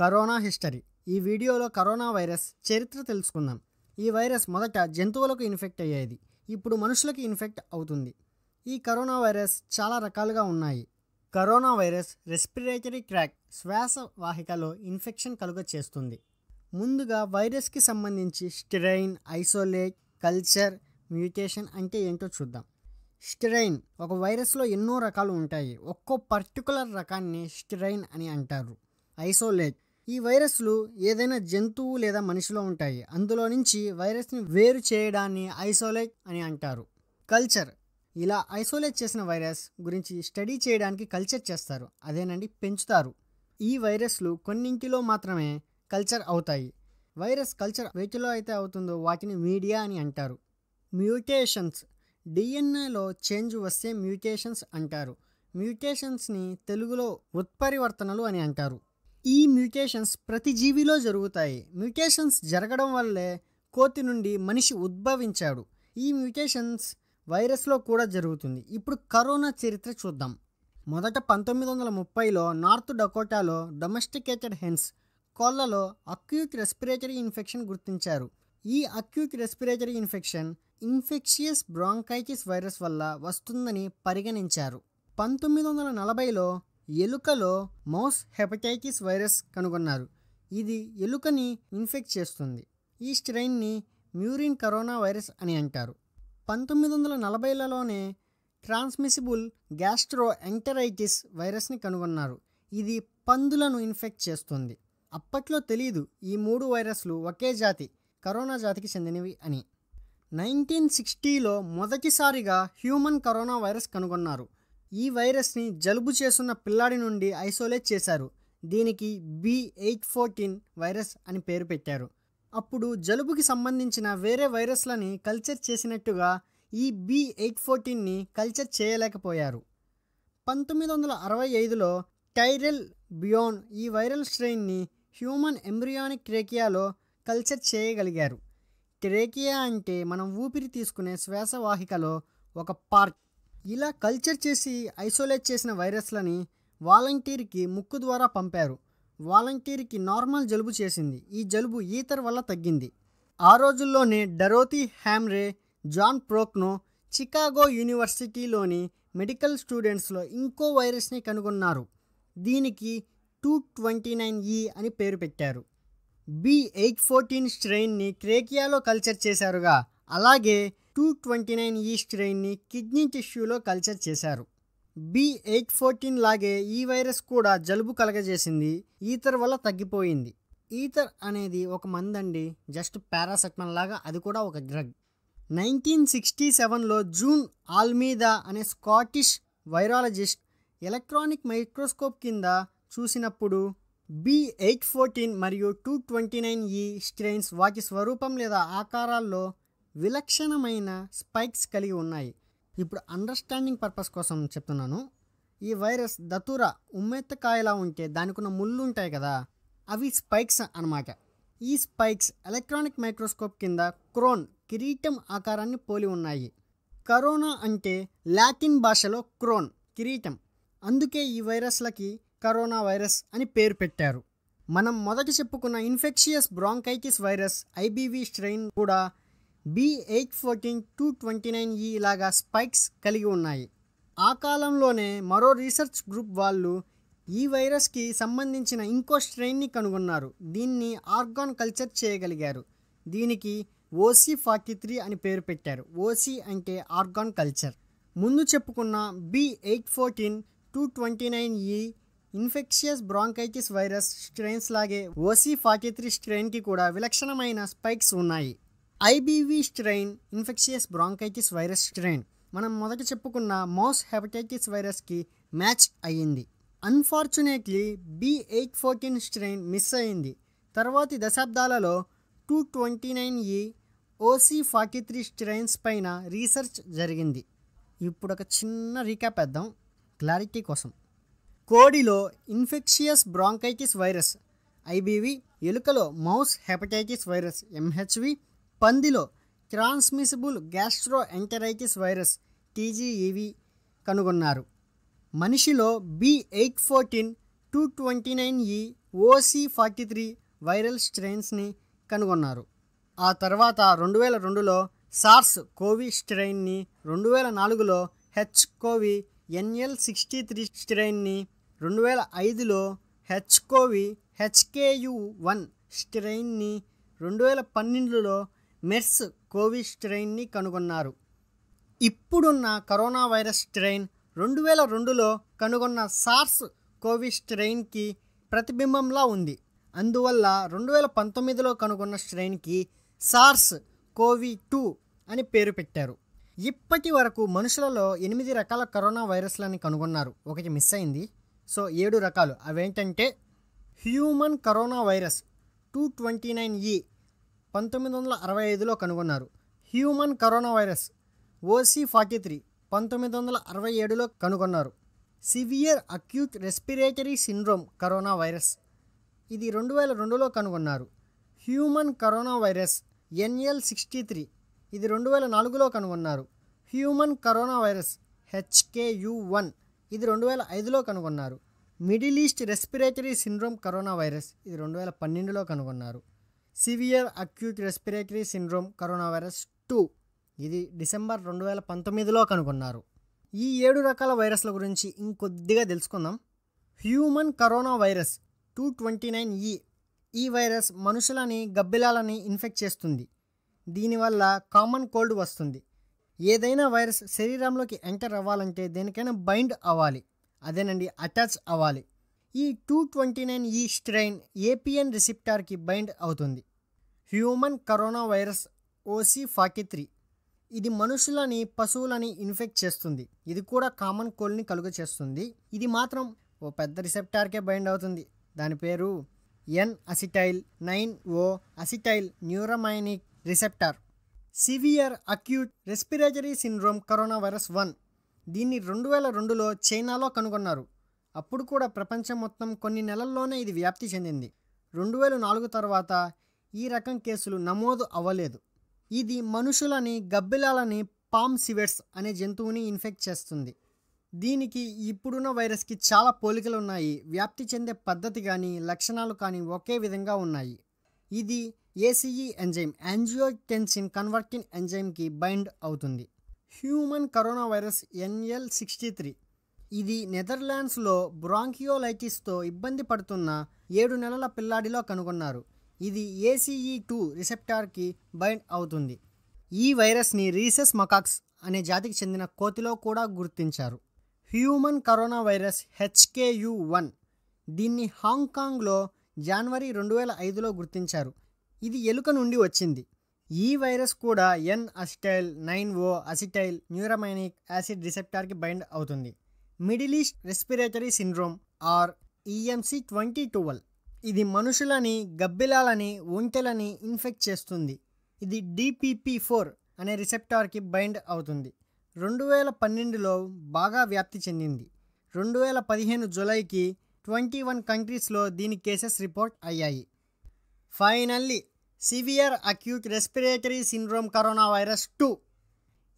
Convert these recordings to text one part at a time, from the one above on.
Corona history. ఈ వీడియోలో corona virus చరిత్ర తెలుసుకుందాం. ఈ వైరస్ మొదట జంతువులకు ఇన్ఫెక్ట్ అయ్యేది. ఇప్పుడు మనుషులకు ఇన్ఫెక్ట్ అవుతుంది. ఈ కరోనా వైరస్ చాలా రకాలుగా ఉన్నాయి. కరోనా వైరస్ రెస్పిరేటరీ క్రాక్ శ్వాస వాహికలో ఇన్ఫెక్షన్ కలుగ చేస్తుంది. ముందుగా వైరస్కి సంబంధించి స్టెరైన్ ఐసోలేట్ కల్చర్ మ్యూటేషన్ అంటే ఏంటో చూద్దాం. స్టెరైన్ ఒక వైరస్లో ఎన్నో రకాలు ఉంటాయి. ఒక్కో పర్టికులర్ రకాన్ని స్టెరైన్ అని అంటారు. ఐసోలేట్ ఈ వైరస్లు ఏదైనా జంతువు లేదా మనిషిలో ఉంటాయి. అందులో నుంచి వైరస్ని వేరు చేయడాన్ని ఐసోలేట్ అని అంటారు. కల్చర్. ఇలా ఐసోలేట్ చేసిన వైరస్ గురించి స్టడీ చేయడానికి కల్చర్ చేస్తారు. అదేనండి పెంచుతారు. ఈ వైరస్లు కొన్నింటిలో మాత్రమే కల్చర్ అవుతాయి. వైరస్ కల్చర్ వేటిలో అయితే అవుతుందో వాటిని మీడియా అని అంటారు. మ్యూటేషన్స్. డిఎన్ఏలో చేంజ్ వస్తే మ్యూటేషన్స్ అంటారు. మ్యూటేషన్స్ని తెలుగులో ఉత్పరివర్తనలు అని అంటారు. ఈ మ్యూటేషన్స్ ప్రతి జీవిలో జరుగుతాయి. మ్యూటేషన్స్ జరగడం వల్లే కోతి నుండి మనిషి ఉద్భవించాడు. ఈ మ్యూటేషన్స్ వైరస్లో కూడా జరుగుతుంది. ఇప్పుడు కరోనా చరిత్ర చూద్దాం. మొదట పంతొమ్మిది వందల ముప్పైలో నార్త్ డకోటాలో డొమెస్టికేటెడ్ హెన్స్ కోళ్ళలో అక్యూట్ రెస్పిరేటరీ ఇన్ఫెక్షన్ గుర్తించారు. ఈ acute respiratory infection infectious bronchitis virus వల్ల వస్తుందని పరిగణించారు. పంతొమ్మిది వందల నలభైలో ఎలుకలో మౌస్ హెపటైటిస్ వైరస్ కనుగొన్నారు. ఇది ఎలుకని ఇన్ఫెక్ట్ చేస్తుంది. ఈ స్ట్రెయిన్ని మ్యూరిన్ కరోనా వైరస్ అని అంటారు. పంతొమ్మిది వందల నలభైలలోనే ట్రాన్స్మిసిబుల్ గ్యాస్ట్రో ఎంటరైటిస్ వైరస్ని కనుగొన్నారు. ఇది పందులను ఇన్ఫెక్ట్ చేస్తుంది. అప్పట్లో తెలియదు ఈ మూడు వైరస్లు ఒకే జాతి కరోనా జాతికి చెందినవి అని. నైన్టీన్ సిక్స్టీలో మొదటిసారిగా హ్యూమన్ కరోనా వైరస్ కనుగొన్నారు. ఈ వైరస్ని జలుబు చేస్తున్న పిల్లాడి నుండి ఐసోలేట్ చేశారు. దీనికి బి ఎయిట్ ఫోర్టీన్ వైరస్ అని పేరు పెట్టారు. అప్పుడు జలుబుకి సంబంధించిన వేరే వైరస్లని కల్చర్ చేసినట్టుగా ఈ బి ఎయిట్ ఫోర్టీన్ని కల్చర్ చేయలేకపోయారు. పంతొమ్మిది వందల అరవై ఐదులో టైరెల్ బియోన్ ఈ వైరల్ స్ట్రెయిన్ని హ్యూమన్ ఎంబ్రియానిక్ ట్రేకియాలో కల్చర్ చేయగలిగారు. ట్రేకియా అంటే మనం ఊపిరి తీసుకునే శ్వాసవాహికలో ఒక పార్ట్. ఇలా కల్చర్ చేసి ఐసోలేట్ చేసిన వైరస్లని వాలంటీర్కి ముక్కు ద్వారా పంపారు. వాలంటీర్కి నార్మల్ జలుబు చేసింది. ఈ జలుబు ఈతర్ వల్ల తగ్గింది. ఆ రోజుల్లోనే Dorothy Hamre John Procknow Chicago యూనివర్సిటీలోని medical స్టూడెంట్స్లో ఇంకో వైరస్ని కనుగొన్నారు. దీనికి టూ ట్వంటీ నైన్ ఈ అని పేరు పెట్టారు. బి ఎయిట్ ఫోర్టీన్ స్ట్రెయిన్ని క్రేకియాలో కల్చర్ చేశారుగా. అలాగే టూ ట్వంటీ నైన్ ఈ స్ట్రెయిన్ని కిడ్నీ టిష్యూలో కల్చర్ చేశారు. బి ఎయిట్ ఫోర్టీన్ లాగే ఈ వైరస్ కూడా జలుబు కలగజేసింది ఈథర్ వల్ల తగ్గిపోయింది. ఈథర్ అనేది ఒక మందండి జస్ట్ పారాసెటమాల్ లాగా అది కూడా ఒక డ్రగ్. నైన్టీన్ సిక్స్టీ సెవెన్లో జూన్ ఆల్మీదా అనే స్కాటిష్ వైరాలజిస్ట్ ఎలక్ట్రానిక్ మైక్రోస్కోప్ కింద చూసినప్పుడు బి ఎయిట్ ఫోర్టీన్ మరియు two twenty nine E strains వాటి స్వరూపం లేదా ఆకారాల్లో విలక్షణమైన స్పైక్స్ కలిగి ఉన్నాయి. ఇప్పుడు అండర్స్టాండింగ్ పర్పస్ కోసం చెప్తున్నాను. ఈ వైరస్ దతుర ఉమ్మెత్తకాయలా ఉంటే దానికున్న ముళ్ళు ఉంటాయి కదా అవి స్పైక్స్ అన్నమాట. ఈ స్పైక్స్ ఎలక్ట్రానిక్ మైక్రోస్కోప్ కింద క్రోన్ కిరీటం ఆకారాన్ని పోలి ఉన్నాయి. కరోనా అంటే లాటిన్ భాషలో క్రోన్ కిరీటం. అందుకే ఈ వైరస్లకి కరోనా వైరస్ అని పేరు పెట్టారు. మనం మొదట చెప్పుకున్న infectious bronchitis virus IBV strain కూడా B eight fourteen two twenty nine E లాగా స్పైక్స్ కలిగి ఉన్నాయి. ఆ కాలంలోనే మరో రీసెర్చ్ గ్రూప్ వాళ్ళు ఈ వైరస్కి సంబంధించిన ఇంకో స్ట్రెయిన్ని కనుగొన్నారు. దీన్ని ఆర్గాన్ కల్చర్ చేయగలిగారు. దీనికి ఓసీ ఫార్టీ త్రీ అని పేరు పెట్టారు. ఓసీ అంటే ఆర్గాన్ కల్చర్ ముందు చెప్పుకున్న B eight fourteen two twenty nine E infectious bronchitis virus strains లాగే ఓసీ ఫార్టీ త్రీ స్ట్రెయిన్కి కూడా విలక్షణమైన స్పైక్స్ ఉన్నాయి. IBV strain infectious bronchitis virus strain. మనం మొదట చెప్పుకున్న మౌస్ హెపటైటిస్ వైరస్కి మ్యాచ్ అయ్యింది. Unfortunately B eight fourteen strain miss అయింది తర్వాతి దశాబ్దాలలో two twenty nine E OC forty three strains పైన రీసెర్చ్ జరిగింది. ఇప్పుడు ఒక చిన్న రీక్యాప్ వేద్దాం క్లారిటీ కోసం. కోడిలో infectious bronchitis virus ఐబీవీ ఎలుకలో mouse hepatitis virus MHV పందిలో transmissible gastroenteritis virus TGEV కనుగొన్నారు. మనిషిలో B eight fourteen two twenty nine E OC forty three viral స్ట్రెయిన్స్ని కనుగొన్నారు. ఆ తర్వాత రెండు వేల రెండులో సార్స్ కోవి స్ట్రెయిన్ని రెండు వేల నాలుగులో H CoV NL sixty three స్ట్రెయిన్ని రెండు వేల ఐదులో హెచ్ కోవి హెచ్కేయు వన్ స్ట్రెయిన్ని రెండు వేల పన్నెండులో మెర్స్ కోవి స్ట్రెయిన్ని కనుగొన్నారు. ఇప్పుడున్న కరోనా వైరస్ స్ట్రెయిన్ రెండు వేల రెండులో కనుగొన్న సార్స్ కోవి స్ట్రెయిన్కి ప్రతిబింబంలా ఉంది. అందువల్ల రెండు వేల పంతొమ్మిదిలో కనుగొన్న స్ట్రెయిన్కి సార్స్ కోవి టూ అని పేరు పెట్టారు. ఇప్పటి వరకు మనుషులలో ఎనిమిది రకాల కరోనా వైరస్లని కనుగొన్నారు. ఒకటి మిస్ అయింది. సో ఏడు రకాలు. అవేంటంటే human coronavirus two twenty nine E పంతొమ్మిది వందల అరవై ఐదులో కనుగొన్నారు. Human coronavirus OC forty three పంతొమ్మిది వందల అరవై ఏడులో కనుగొన్నారు. Severe acute respiratory syndrome coronavirus ఇది రెండు వేల రెండులో కనుగొన్నారు. Human coronavirus NL sixty three ఇది రెండు వేల నాలుగులో కనుగొన్నారు. Human corona virus HKU one ఇది రెండు వేల ఐదులో కనుగొన్నారు. Middle East respiratory syndrome coronavirus ఇది రెండు వేల పన్నెండులో కనుగొన్నారు. Severe acute respiratory syndrome coronavirus two ఇది డిసెంబర్ రెండు వేల పంతొమ్మిదిలో కనుగొన్నారు. ఈ ఏడు రకాల వైరస్ల గురించి ఇంకొద్దిగా తెలుసుకుందాం. Human coronavirus two twenty nine E ఈ వైరస్ మనుషులని గబ్బిలాలని ఇన్ఫెక్ట్ చేస్తుంది. దీనివల్ల కామన్ కోల్డ్ వస్తుంది. ఏదైనా వైరస్ శరీరంలోకి ఎంటర్ అవ్వాలంటే దేనికైనా బైండ్ అవ్వాలి. అదేనండి అటాచ్ అవ్వాలి. ఈ two twenty nine E strain APN రిసిప్టార్కి bind అవుతుంది. హ్యూమన్ కరోనా వైరస్ ఓసీ ఫాకి త్రీ. ఇది మనుషులని పశువులని ఇన్ఫెక్ట్ చేస్తుంది. ఇది కూడా కామన్ కోల్డ్ని కలుగ చేస్తుంది. ఇది మాత్రం ఓ పెద్ద రిసెప్టార్కే బైండ్ అవుతుంది. దాని పేరు N acetyl nine O acetyl neuraminic receptor. Severe acute respiratory syndrome coronavirus one. దీన్ని రెండు వేల రెండులో చైనాలో కనుగొన్నారు. అప్పుడు కూడా ప్రపంచం మొత్తం కొన్ని నెలల్లోనే ఇది వ్యాప్తి చెందింది. రెండు వేల నాలుగు తర్వాత ఈ రకం కేసులు నమోదు అవ్వలేదు. ఇది మనుషులని గబ్బిలాలని పామ్ సివెట్స్ అనే జంతువుని ఇన్ఫెక్ట్ చేస్తుంది. దీనికి ఇప్పుడున్న వైరస్కి చాలా పోలికలు ఉన్నాయి. వ్యాప్తి చెందే పద్ధతి కానీ లక్షణాలు కానీ ఒకే విధంగా ఉన్నాయి. ఇది ఏసీఈ ఎంజైమ్ యాంజియోటెన్సిన్ కన్వర్టిన్ ఎంజైమ్కి బైండ్ అవుతుంది. Human coronavirus NL sixty three. ఇది నెదర్లాండ్స్లో బ్రాంకియోలైటిస్తో ఇబ్బంది పడుతున్న ఏడు నెలల పిల్లాడిలో కనుగొన్నారు. ఇది ఏసీఈ టూ రిసెప్టార్కి బైండ్ అవుతుంది. ఈ వైరస్ని రీసెస్ మకాక్స్ అనే జాతికి చెందిన కోతిలో కూడా గుర్తించారు. Human corona virus HKU one దీన్ని హాంకాంగ్లో జనవరి రెండు వేల ఐదులో గుర్తించారు. ఇది ఎలుక నుండి వచ్చింది. ఈ వైరస్ కూడా N acetyl nine O acetyl neuraminic acid రిసెప్టార్కి bind అవుతుంది. Middle East respiratory syndrome R EMC twenty twelve ఇది మనుషులని గబ్బిలాలని ఒంటెలని ఇన్ఫెక్ట్ చేస్తుంది. ఇది డిపిపి ఫోర్ అనే రిసెప్టార్కి బైండ్ అవుతుంది. రెండు వేల పన్నెండులో బాగా వ్యాప్తి చెందింది. రెండు వేల పదిహేను జులైకి ట్వంటీ వన్ కంట్రీస్లో దీని కేసెస్ రిపోర్ట్ అయ్యాయి. Finally severe acute respiratory syndrome coronavirus two.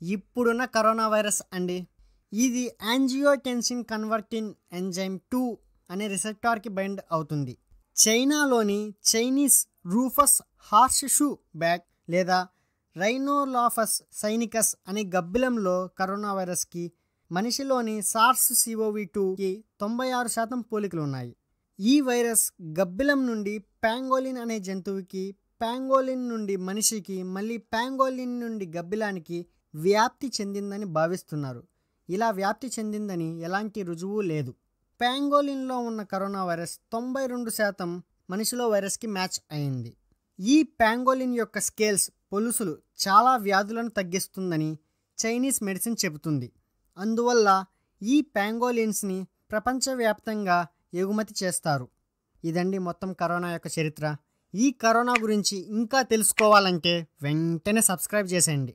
ఇప్పుడున్న కరోనా వైరస్ అండి. ఇది యాంజియోటెన్సిన్ కన్వర్టిన్ ఎంజైమ్ టూ అనే రిసెప్టార్కి బైండ్ అవుతుంది. చైనాలోని Chinese rufous horseshoe bat లేదా రైనోలాఫస్ సైనికస్ అనే గబ్బిలంలో కరోనా వైరస్కి మనిషిలోని సార్స్ సిఓవి టూకి తొంభై ఆరు శాతం పోలికలు ఉన్నాయి. ఈ వైరస్ గబ్బిలం నుండి ప్యాంగోలిన్ అనే జంతువుకి ప్యాంగోలిన్ నుండి మనిషికి మళ్ళీ ప్యాంగోలిన్ నుండి గబ్బిలానికి వ్యాప్తి చెందిందని భావిస్తున్నారు. ఇలా వ్యాప్తి చెందిందని ఎలాంటి రుజువు లేదు. ప్యాంగోలిన్లో ఉన్న కరోనా వైరస్ తొంభై రెండు శాతం మనిషిలో వైరస్కి మ్యాచ్ అయింది. ఈ ప్యాంగోలిన్ యొక్క స్కేల్స్ పొలుసులు చాలా వ్యాధులను తగ్గిస్తుందని చైనీస్ మెడిసిన్ చెబుతుంది. అందువల్ల ఈ ప్యాంగోలిన్స్ని ప్రపంచవ్యాప్తంగా ఎగుమతి చేస్తారు. ఇదండి మొత్తం కరోనా యొక్క చరిత్ర. ఈ కరోనా గురించి ఇంకా తెలుసుకోవాలంటే వెంటనే సబ్స్క్రైబ్ చేసేయండి.